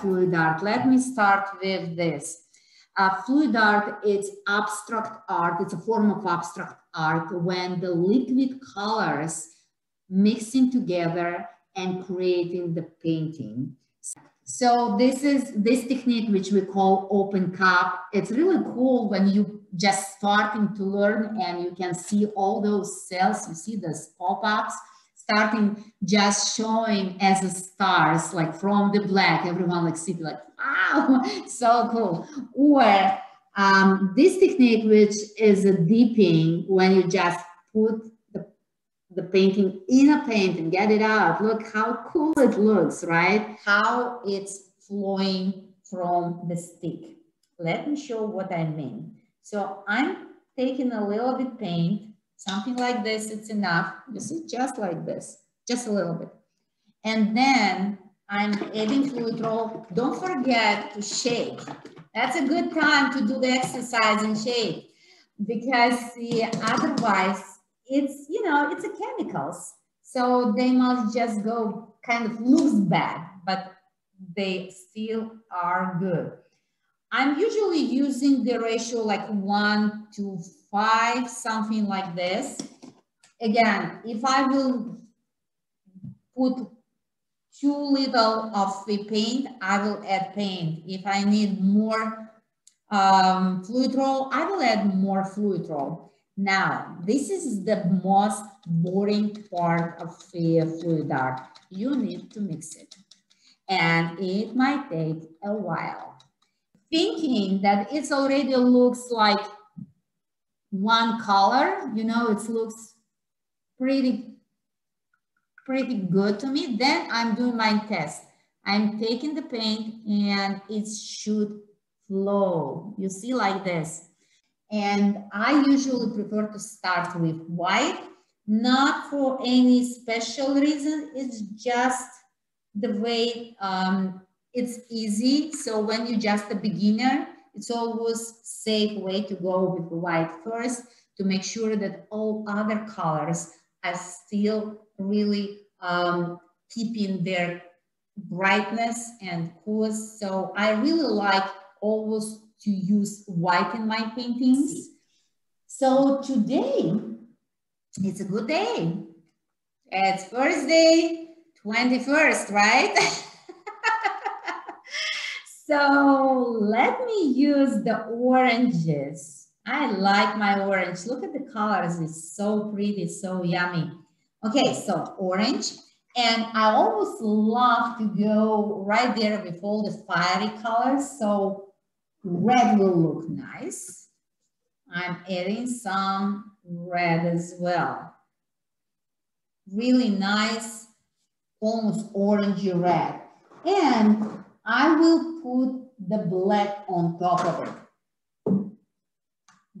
fluid art. Let me start with this. Uh, fluid art, it's abstract art. It's a form of abstract art when the liquid colors mixing together and creating the painting. So this is this technique which we call open cup. It's really cool when you just starting to learn and you can see all those cells. You see those pop-ups starting just showing as the stars, like from the black, everyone like see like, wow, so cool. Or um, this technique, which is a dipping when you just put the, the painting in a paint and get it out. Look how cool it looks, right? How it's flowing from the stick. Let me show what I mean. So I'm taking a little bit paint, something like this, it's enough. You see, just like this, just a little bit. And then I'm adding Floetrol. Don't forget to shake. That's a good time to do the exercise and shake because the, otherwise it's, you know, it's a chemicals. So they must just go kind of looks bad, but they still are good. I'm usually using the ratio like one to five, something like this. Again, if I will put too little of the paint, I will add paint. If I need more um, Floetrol, I will add more Floetrol. Now, this is the most boring part of the fluid art. You need to mix it. And it might take a while. Thinking that it already looks like one color, you know, it looks pretty pretty good to me. Then I'm doing my test. I'm taking the paint and it should flow. You see like this. And I usually prefer to start with white, not for any special reason. It's just the way um, it's easy. So when you're just a beginner, it's always safe way to go with white first to make sure that all other colors are still really um, keeping their brightness and coolness. So I really like always to use white in my paintings. So today, it's a good day. It's Thursday, 21st, right? so let me use the oranges. I like my orange. Look at the colors. It's so pretty, so yummy. Okay, so orange. And I always love to go right there with all the fiery colors. So red will look nice. I'm adding some red as well. Really nice, almost orangey red. And I will put the black on top of it.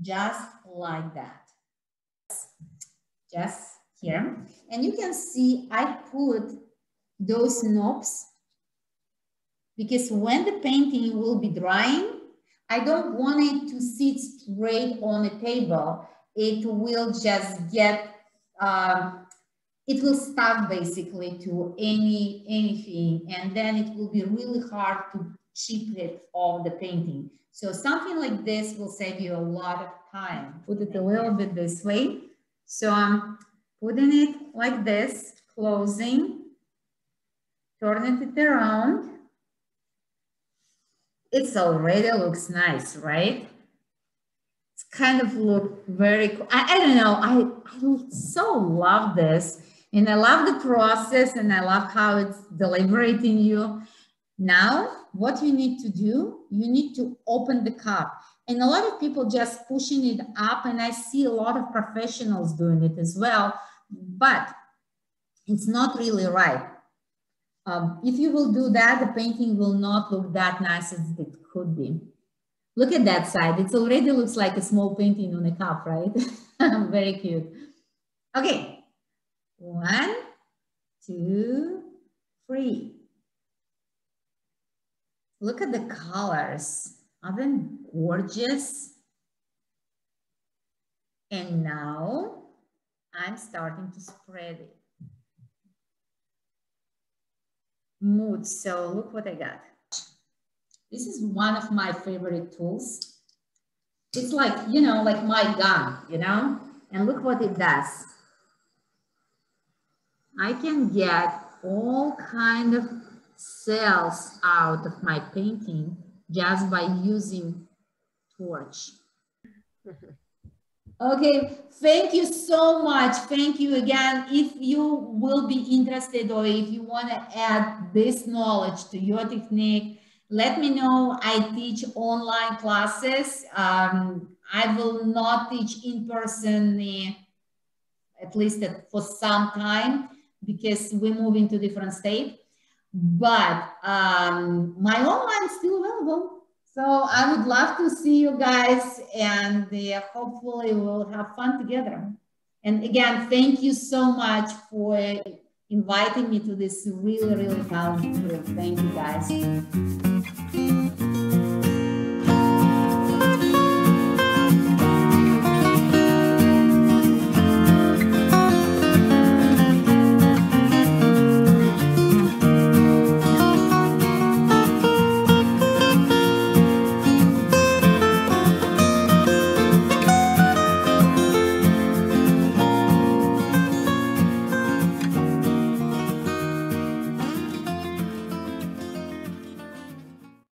Just like that. Just here. And you can see I put those knobs because when the painting will be drying, I don't want it to sit straight on a table. It will just get, um, it will stuck basically to any anything and then it will be really hard to it off the painting. So something like this will save you a lot of time. Put it a little bit this way. So I'm putting it like this, closing, turning it around. It's already looks nice, right? It's kind of look very, I, I don't know, I, I so love this. And I love the process and I love how it's deliberating you. Now, what you need to do, you need to open the cup. And a lot of people just pushing it up and I see a lot of professionals doing it as well but it's not really right. Um, if you will do that, the painting will not look that nice as it could be. Look at that side. It already looks like a small painting on a cup, right? Very cute. Okay, one, two, three. Look at the colors. Aren't they gorgeous? And now I'm starting to spread it. Mood, so look what I got. This is one of my favorite tools. It's like, you know, like my gun, you know? And look what it does. I can get all kind of cells out of my painting just by using torch. Okay, thank you so much. Thank you again. If you will be interested or if you want to add this knowledge to your technique, let me know. I teach online classes. Um, I will not teach in person, uh, at least for some time, because we move into different state. But um, my online is still available. So I would love to see you guys and uh, hopefully we'll have fun together. And again, thank you so much for inviting me to this really, really talented group. Thank you guys.